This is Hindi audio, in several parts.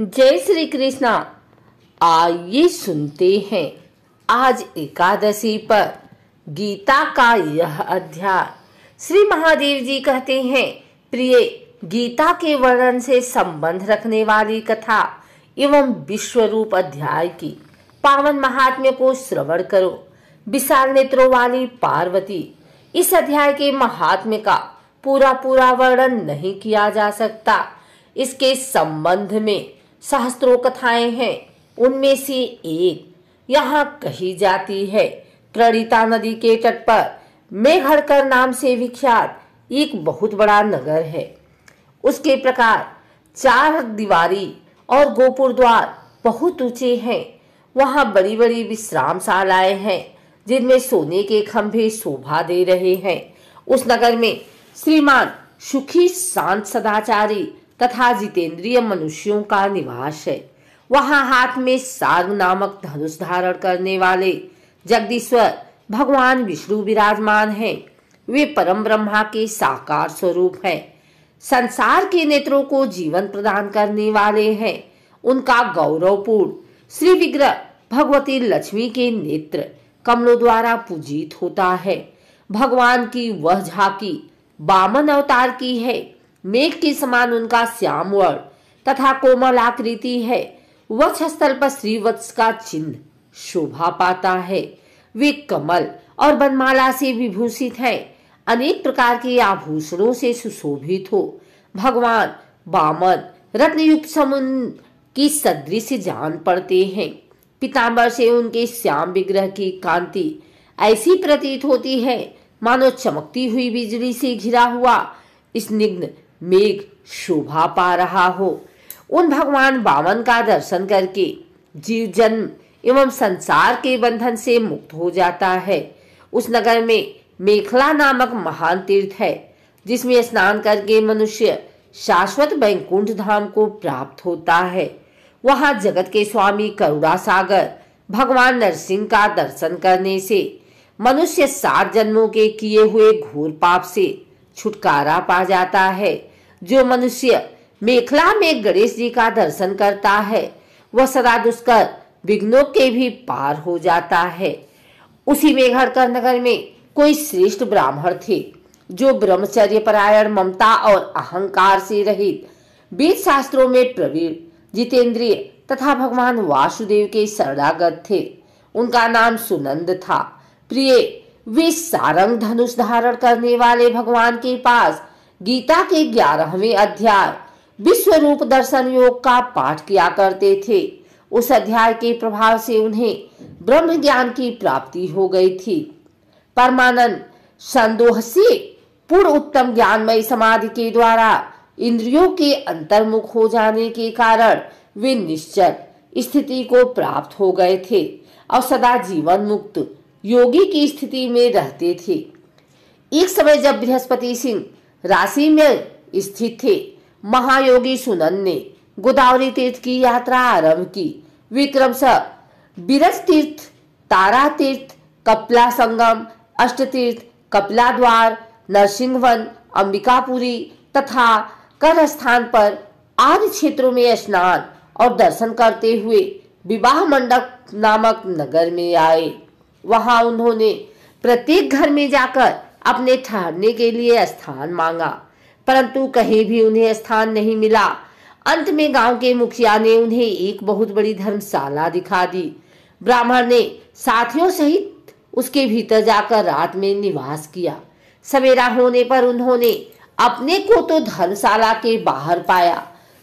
जय श्री कृष्णा। आइए सुनते हैं आज एकादशी पर गीता का यह अध्याय। श्री महादेव जी कहते हैं, प्रिय, गीता के वर्णन से संबंध रखने वाली कथा एवं विश्व रूप अध्याय की पावन महात्म्य को श्रवण करो। विशाल नेत्रों वाली पार्वती, इस अध्याय के महात्म्य का पूरा पूरा वर्णन नहीं किया जा सकता। इसके संबंध में सहस्त्रों कथाएँ हैं, उनमें से एक यहाँ कही जाती है प्रणीता नदी के तट पर मेघड़कर नाम से विख्यात एक बहुत बड़ा नगर है। उसके प्रकार चार दीवारी और गोपुर द्वार बहुत ऊँचे हैं। वहाँ बड़ी बड़ी विश्राम विश्रामशालाएँ हैं, जिनमें सोने के खंभे शोभा दे रहे हैं। उस नगर में श्रीमान सुखी शांत सदाचारी तथा जितेंद्रिय मनुष्यों का निवास है। वहाँ हाथ में सार्ग नामक धनुष धारण करने वाले जगदीश्वर भगवान विष्णु विराजमान हैं। वे परम ब्रह्मा के साकार स्वरूप हैं। संसार के नेत्रों को जीवन प्रदान करने वाले हैं। उनका गौरवपूर्ण श्री विग्रह भगवती लक्ष्मी के नेत्र कमलों द्वारा पूजित होता है। भगवान की वह झांकी बामन अवतार की है। मेघ के समान उनका श्याम वर्ण तथा कोमल आकृति है। वक्ष स्थल पर श्रीवत्स का चिन्ह शोभा पाता है। वे कमल और बनमाला से विभूषित हैं। अनेक प्रकार के आभूषणों से सुशोभित हो। भगवान बामन रत्न युक्त समुन की सदृश जान पड़ते हैं। पिताम्बर से उनके श्याम विग्रह की कांति ऐसी प्रतीत होती है। मानो चमकती हुई बिजली से घिरा हुआ स्निग्ध मेघ शोभा पा रहा हो। उन भगवान बावन का दर्शन करके जीव जन्म एवं संसार के बंधन से मुक्त हो जाता है। उस नगर में मेखला नामक महान तीर्थ है, जिसमें स्नान करके मनुष्य शाश्वत वैकुंठ धाम को प्राप्त होता है। वहाँ जगत के स्वामी करुणा सागर भगवान नरसिंह का दर्शन करने से मनुष्य सात जन्मों के किए हुए घोर पाप से छुटकारा पा जाता है। जो मनुष्य मेखला में गणेश जी का दर्शन करता है, वह सदा दुष्कर विघ्नों के भी पार हो जाता है। उसी मेघड़कर नगर में कोई श्रेष्ठ ब्राह्मण थे, जो ब्रह्मचर्य परायण ममता और अहंकार से रहित, वेद शास्त्रों में प्रवीण, जितेंद्रिय तथा भगवान वासुदेव के शरणागत थे। उनका नाम सुनंद था। प्रिय, वे सारंग धनुष धारण करने वाले भगवान के पास गीता के ग्यारहवें अध्याय विश्व रूप दर्शन योग का पाठ किया करते थे। उस अध्याय के प्रभाव से उन्हें ब्रह्म ज्ञान की प्राप्ति हो गई थी। परमानंद संदोह से पूर्ण उत्तम ज्ञानमय समाधि के द्वारा इंद्रियों के अंतर्मुख हो जाने के कारण वे निश्चल स्थिति को प्राप्त हो गए थे और सदा जीवन मुक्त योगी की स्थिति में रहते थे। एक समय जब बृहस्पति सिंह राशि में स्थित थे। महायोगी सुनन ने गोदावरी तीर्थ की यात्रा आरंभ की। विक्रम बिरज तीर्थ, तारा तीर्थ, कपिला संगम अष्ट तीर्थ कपिला द्वार, नरसिंहवन, अंबिकापुरी तथा कर स्थान पर आदि क्षेत्रों में स्नान और दर्शन करते हुए विवाह मंडप नामक नगर में आए। वहाँ उन्होंने प्रत्येक घर में जाकर अपने ठहरने के लिए स्थान मांगा, परंतु कहीं भी उन्हें स्थान नहीं मिला। अंत में गाँव के मुखिया ने उन्हें एक बहुत बड़ी धर्मशाला दिखा दी। ब्राह्मण ने साथियों सहित उसके भीतर जाकर रात में निवास किया। सवेरा होने पर उन्होंने अपने को तो धर्मशाला के बाहर पाया,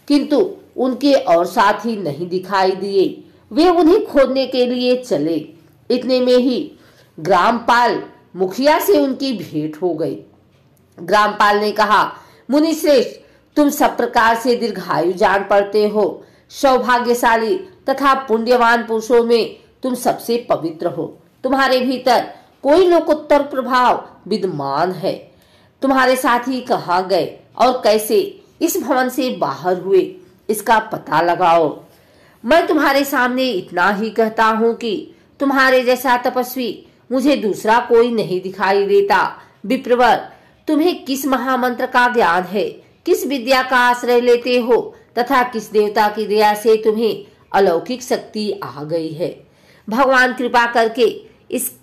किंतु उनके और साथी नहीं दिखाई दिए। वे उन्हें खोदने के लिए चले। इतने में ही ग्रामपाल मुखिया से उनकी भेंट हो गई। ग्रामपाल ने कहा मुनि श्रेष्ठ तुम सब प्रकार से दीर्घायु जान पड़ते हो। सौभाग्यशाली तथा पुण्यवान पुरुषों में तुम सबसे पवित्र हो। तुम्हारे भीतर कोई लोकोत्तर प्रभाव विद्यमान है। तुम्हारे साथी कहाँ गए और कैसे इस भवन से बाहर हुए, इसका पता लगाओ। मैं तुम्हारे सामने इतना ही कहता हूँ कि तुम्हारे जैसा तपस्वी मुझे दूसरा कोई नहीं दिखाई देता। विप्रवर, तुम्हें किस महामंत्र का ज्ञान है? किस विद्या का आश्रय लेते हो? तथा किस देवता की दया से तुम्हें अलौकिक शक्ति आ गई है? भगवान कृपा करके इस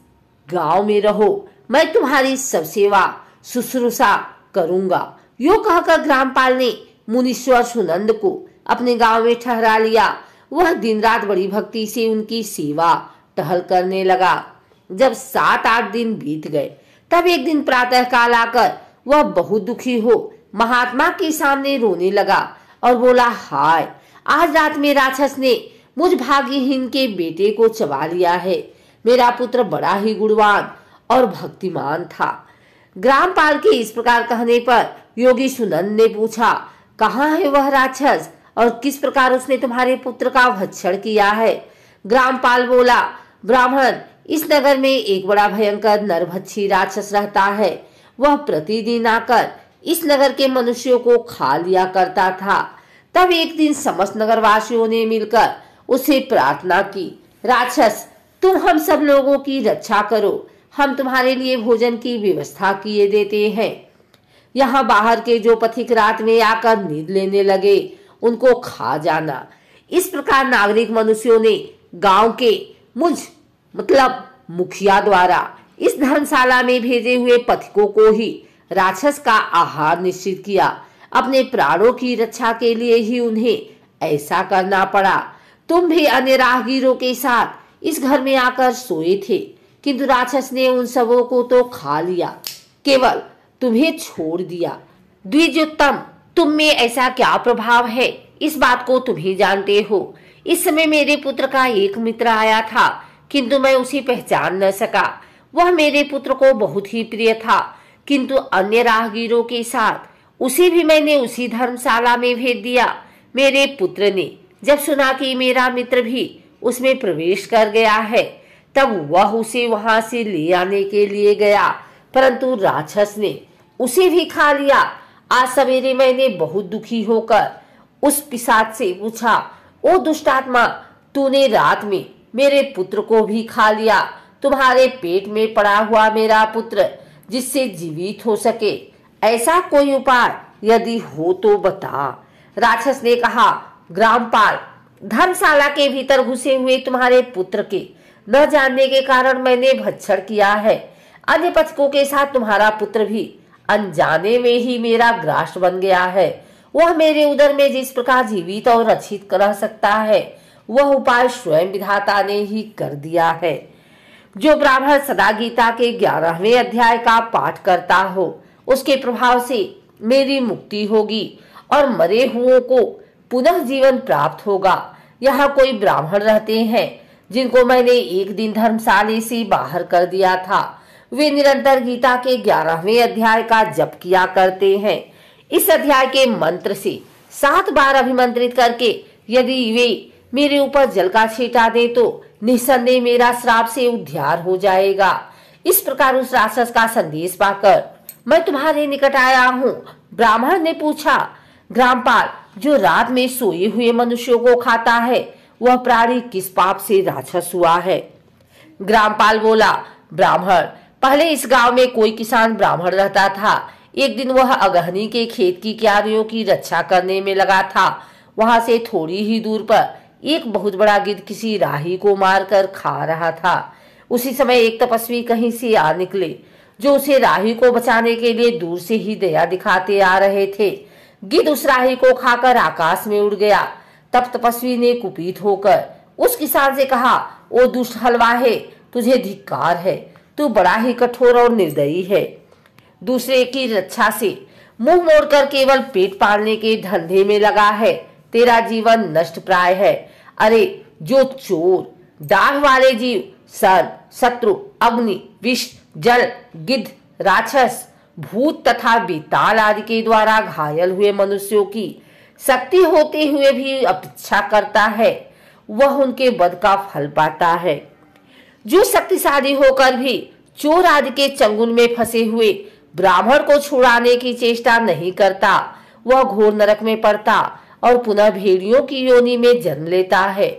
गाँव में रहो। मैं तुम्हारी सब सेवा, शुश्रूषा करूँगा। यो कहकर ग्रामपाल ने मुनीश्वर सुनंद को अपने गाँव में ठहरा लिया। वह दिन रात बड़ी भक्ति से उनकी सेवा टहल करने लगा। जब सात आठ दिन बीत गए, तब एक दिन प्रातः काल आकर वह बहुत दुखी हो। महात्मा के सामने रोने लगा और बोला, हाय, आज रात में राक्षस ने मुझ भाग्यहीन के बेटे को चबा लिया है। मेरा पुत्र बड़ा ही गुणवान और भक्तिमान था। ग्रामपाल के इस प्रकार कहने पर योगी सुनंद ने पूछा, कहाँ है वह राक्षस और किस प्रकार उसने तुम्हारे पुत्र का भक्षण किया है? ग्रामपाल बोला, ब्राह्मण इस नगर में एक बड़ा भयंकर नरभक्षी राक्षस रहता है। वह प्रतिदिन आकर इस नगर के मनुष्यों को खा लिया करता था। तब एक दिन समस्त नगर वासियों ने मिलकर उसे प्रार्थना की, राक्षस, तुम हम सब लोगों की रक्षा करो। हम तुम्हारे लिए भोजन की व्यवस्था किए देते हैं। यहाँ बाहर के जो पथिक रात में आकर नींद लेने लगे, उनको खा जाना। इस प्रकार नागरिक मनुष्यों ने गाँव के मुझ मतलब मुखिया द्वारा इस धर्मशाला में भेजे हुए पथिकों को ही राक्षस का आहार निश्चित किया। अपने प्राणों की रक्षा के लिए ही उन्हें ऐसा करना पड़ा। तुम भी अन्य राहगीरों के साथ इस घर में आकर सोए थे, किंतु राक्षस ने उन सबों को तो खा लिया। केवल तुम्हें छोड़ दिया। द्विजोत्तम, तुम में ऐसा क्या प्रभाव है? इस बात को तुम्हें जानते हो। इस समय मेरे पुत्र का एक मित्र आया था। किंतु मैं उसे पहचान न सका। वह मेरे पुत्र को बहुत ही प्रिय था। किंतु अन्य राहगीरों के साथ उसे भी मैंने उसी धर्मशाला में भेज दिया। मेरे पुत्र ने जब सुना कि मेरा मित्र भी उसमें प्रवेश कर गया है, तब वह उसे वहाँ से ले आने के लिए गया। परंतु राक्षस ने उसे भी खा लिया। आज सवेरे मैंने बहुत दुखी होकर उस पिसाच से पूछा, ओ दुष्टात्मा, तूने रात में मेरे पुत्र को भी खा लिया। तुम्हारे पेट में पड़ा हुआ मेरा पुत्र, जिससे जीवित हो सके। ऐसा कोई उपाय यदि हो तो बता। राक्षस ने कहा, ग्रामपाल, धर्मशाला के भीतर घुसे हुए तुम्हारे पुत्र के। न जानने के कारण मैंने भक्षण किया है। अन्य पथकों के साथ तुम्हारा पुत्र भी अनजाने में ही मेरा ग्रास बन गया है। वह मेरे उदर में जिस प्रकार जीवित और रक्षित कर सकता है वह उपाय स्वयं विधाता ने ही कर दिया है। जो ब्राह्मण सदा गीता के ग्यारहवें अध्याय का पाठ करता हो, उसके प्रभाव से मेरी मुक्ति होगी और मरे हुओं को पुनः जीवन प्राप्त होगा। यहाँ कोई ब्राह्मण रहते हैं, जिनको मैंने एक दिन धर्मशाले से बाहर कर दिया था। वे निरंतर गीता के ग्यारहवें अध्याय का जप किया करते हैं। इस अध्याय के मंत्र से सात बार अभिमंत्रित करके यदि वे मेरे ऊपर जल का छीटा दे तो निसंदेह मेरा श्राप से उद्धार हो जाएगा। इस प्रकार उस राक्षस का संदेश पाकर मैं तुम्हारे निकट आया हूँ। ब्राह्मण ने पूछा, ग्रामपाल, जो रात में सोए हुए मनुष्यों को खाता है, वह प्राणी किस पाप से राक्षस हुआ है? ग्रामपाल बोला, ब्राह्मण, पहले इस गाँव में कोई किसान ब्राह्मण रहता था। एक दिन वह अगहनी के खेत की क्यारियों की रक्षा करने में लगा था। वहाँ से थोड़ी ही दूर पर एक बहुत बड़ा गिद्ध किसी राही को मारकर खा रहा था। उसी समय एक तपस्वी कहीं से आ निकले, जो उसे राही को बचाने के लिए दूर से ही दया दिखाते आ रहे थे। गिद्ध उस राही को खाकर आकाश में उड़ गया। तब तपस्वी ने कुपित होकर उस किसान से कहा, ओ दुष्ट हलवाहे, तुझे धिक्कार है। तू बड़ा ही कठोर और निर्दयी है। दूसरे की रक्षा से मुँह मोड़कर केवल पेट पालने के धंधे में लगा है। तेरा जीवन नष्ट प्राय है। अरे जो चोर दाढ़ वाले जीव, सर, शत्रु, अग्नि, विष, जल, गिद्ध, राक्षस, भूत तथा बेताल आदि के द्वारा घायल हुए मनुष्यों की शक्ति होते हुए भी अपेक्षा करता है। वह उनके बद का फल पाता है। जो शक्तिशाली होकर भी चोर आदि के चंगुल में फंसे हुए ब्राह्मण को छुड़ाने की चेष्टा नहीं करता, वह घोर नरक में पड़ता और पुनः भेड़ियों की योनि में जन्म लेता है,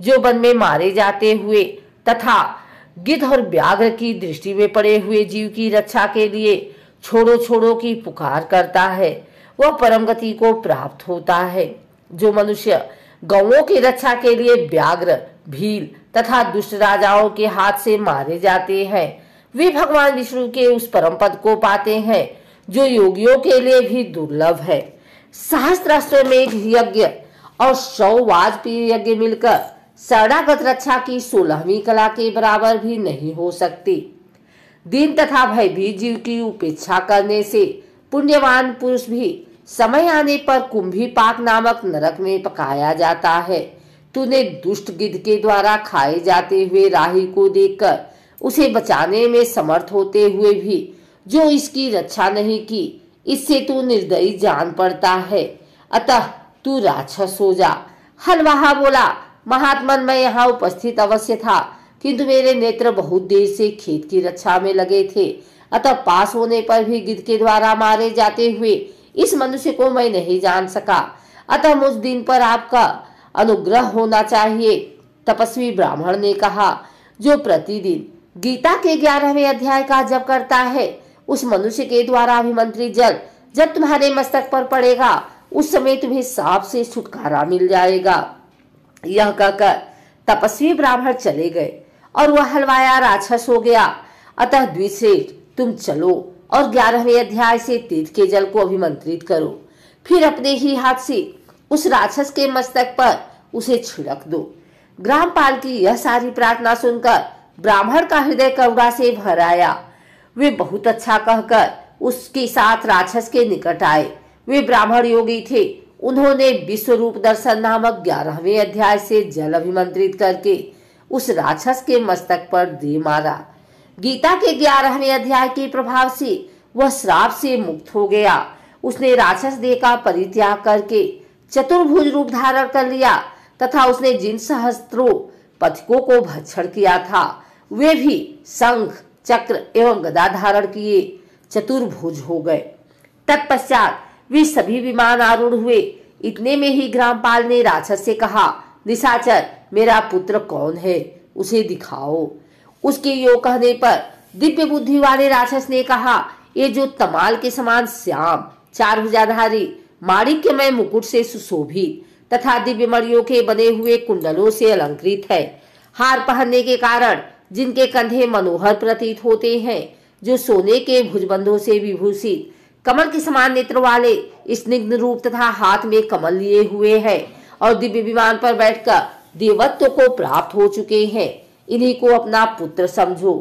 जो वन में मारे जाते हुए तथा गिद्ध और व्याघ्र की दृष्टि में पड़े हुए जीव की रक्षा के लिए छोड़ो छोड़ो की पुकार करता है, वह परम गति को प्राप्त होता है, जो मनुष्य गौओं की रक्षा के लिए व्याग्र भील तथा दुष्ट राजाओं के हाथ से मारे जाते हैं। वे भगवान विष्णु के उस परम पद को पाते हैं, जो योगियों के लिए भी दुर्लभ है। सहस्त्र में यज्ञ और सौ वाजपेयी यज्ञ मिलकर शरणागत रक्षा की सोलहवीं कला के बराबर भी नहीं हो सकती। दिन तथा भयभीत जीव की उपेक्षा करने से पुण्यवान पुरुष भी समय आने पर कुंभी पाक नामक नरक में पकाया जाता है। तूने दुष्ट गिद्ध के द्वारा खाए जाते हुए राही को देखकर उसे बचाने में समर्थ होते हुए भी जो इसकी रक्षा नहीं की इससे तू निर्दयी जान पड़ता है। अतः तू राक्षस हो जा। हलवाहा बोला महात्मन मैं यहाँ उपस्थित अवश्य था, किंतु मेरे नेत्र बहुत देर से खेत की रक्षा में लगे थे। अतः पास होने पर भी गिद्ध के द्वारा मारे जाते हुए इस मनुष्य को मैं नहीं जान सका। अतः मुझ दिन पर आपका अनुग्रह होना चाहिए, तपस्वी ब्राह्मण ने कहा, जो प्रतिदिन गीता के ग्यारहवें अध्याय का जप करता है। उस मनुष्य के द्वारा अभिमंत्रित जल, जब तुम्हारे मस्तक पर पड़ेगा, उस समय तुम्हें सांप से छुटकारा मिल जाएगा। यह कहकर तपस्वी ब्राह्मण चले गए और वह हलवाया राक्षस हो गया। अतः द्विश्रेष्ठ तुम चलो और ग्यारहवें अध्याय से तीर्थ के जल को अभिमंत्रित करो। फिर अपने ही हाथ से उस राक्षस के मस्तक पर उसे छिड़क दो। ग्रामपाल की यह सारी प्रार्थना सुनकर ब्राह्मण का हृदय करुणा से भर आया। वे बहुत अच्छा कहकर उसके साथ राक्षस के निकट आए। वे ब्राह्मण योगी थे। उन्होंने विश्व रूप दर्शन नामक ग्यारहवें अध्याय से जल अभिमंत्रित करके उस राक्षस के मस्तक पर दे मारा। गीता के ग्यारहवें अध्याय के प्रभाव से वह श्राप से मुक्त हो गया। उसने राक्षस देह का परित्याग करके चतुर्भुज रूप धारण कर लिया तथा उसने जिन सहस्त्रों पथिकों को भक्षण किया था, वे भी संघ चक्र एवं गदा धारण किए चतुर्भुज हो गए। तत्पश्चात वे सभी विमान आरूढ़ हुए। इतने में ही ग्रामपाल ने राक्षस से कहा, निशाचर, मेरा पुत्र कौन है? उसे दिखाओ। उसके योग कहने पर दिव्य बुद्धि वाले राक्षस ने कहा, ये जो तमाल के समान श्याम चार भुजाधारी माणिक्यमय मुकुट से सुशोभित तथा दिव्य मड़ियों के बने हुए कुंडलों से अलंकृत है। हार पहनने के कारण जिनके कंधे मनोहर प्रतीत होते हैं, जो सोने के भुजबंधों से विभूषित, कमल के समान नेत्र वाले स्निग्ध रूप तथा हाथ में कमल लिए हुए हैं और दिव्य विमान पर बैठकर देवत्व को प्राप्त हो चुके हैं इन्हीं को अपना पुत्र समझो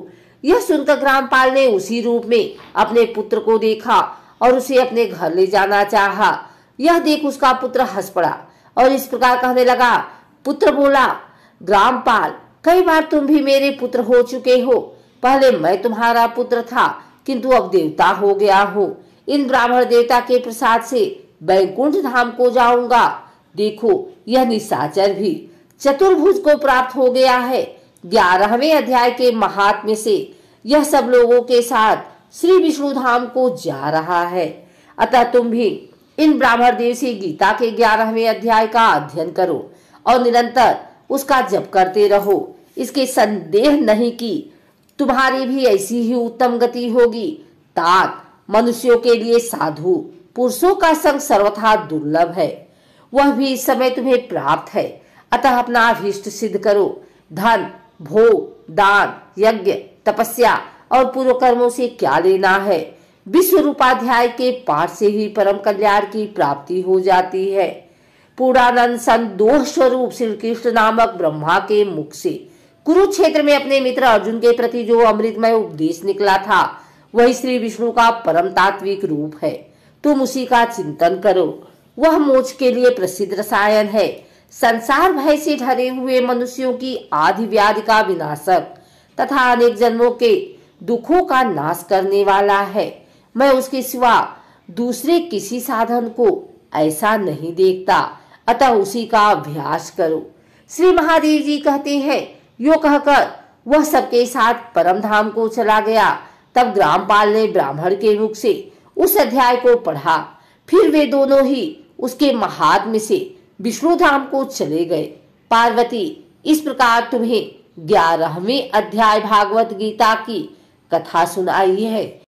यह सुनकर ग्रामपाल ने उसी रूप में अपने पुत्र को देखा और उसे अपने घर ले जाना चाहा। यह देख उसका पुत्र हंस पड़ा और इस प्रकार कहने लगा, पुत्र बोला, ग्रामपाल कई बार तुम भी मेरे पुत्र हो चुके हो। पहले मैं तुम्हारा पुत्र था, किंतु अब देवता हो गया हो। इन ब्राह्मण देवता के प्रसाद से बैकुंठ धाम को जाऊँगा। देखो, यह निशाचर भी चतुर्भुज को प्राप्त हो गया है। ग्यारहवें अध्याय के महात्म्य से यह सब लोगों के साथ श्री विष्णु धाम को जा रहा है। अतः तुम भी इन ब्राह्मण देव से गीता के ग्यारहवें अध्याय का अध्ययन करो और निरंतर उसका जप करते रहो। इसके संदेह नहीं कि तुम्हारी भी ऐसी ही उत्तम गति होगी। तात, मनुष्यों के लिए साधु, पुरुषों का संग सर्वथा दुर्लभ है। वह भी इस समय तुम्हें प्राप्त है। अतः अपना अभिष्ट सिद्ध करो। धन, भोग, दान, यज्ञ, तपस्या और पूर्व कर्मों से क्या लेना है? विश्व रूपाध्याय के पाठ से ही परम कल्याण की प्राप्ति हो जाती है। पूर्णानंद संदोष स्वरूप श्री कृष्ण नामक ब्रह्मा के मुख से कुरुक्षेत्र में अपने मित्र अर्जुन के प्रति जो अमृतमय उपदेश निकला था, वही श्री विष्णु का परम तात्विक रूप है। तुम उसी का चिंतन करो। वह मोच के लिए प्रसिद्ध रसायन है। संसार भय से ढरे हुए मनुष्यों की आदि व्याधि का विनाशक तथा अनेक जन्मों के दुखों का नाश करने वाला है। मैं उसके सिवा दूसरे किसी साधन को ऐसा नहीं देखता। अतः उसी का अभ्यास करो। श्री महादेव जी कहते हैं, यो कहकर वह सबके साथ परम धाम को चला गया। तब ग्रामपाल ने ब्राह्मण के मुख से उस अध्याय को पढ़ा। फिर वे दोनों ही उसके महात्म्य से विष्णु धाम को चले गए। पार्वती, इस प्रकार तुम्हें ग्यारहवें अध्याय भागवत गीता की कथा सुनाई है।